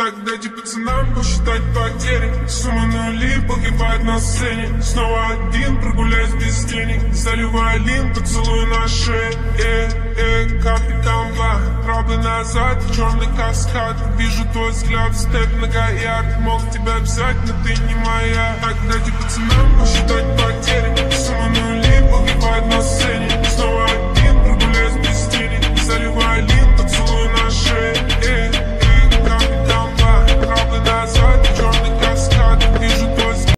Так дайте пацанам посчитать потери. Сумма нули погибает на сцене. Снова один прогуляюсь без денег Заливаю лин, поцелуй на шее. Э, э, Капитан Бла Трабы назад, черный каскад. Вижу твой взгляд, степ на гаяк Мог тебя взять, но ты не моя.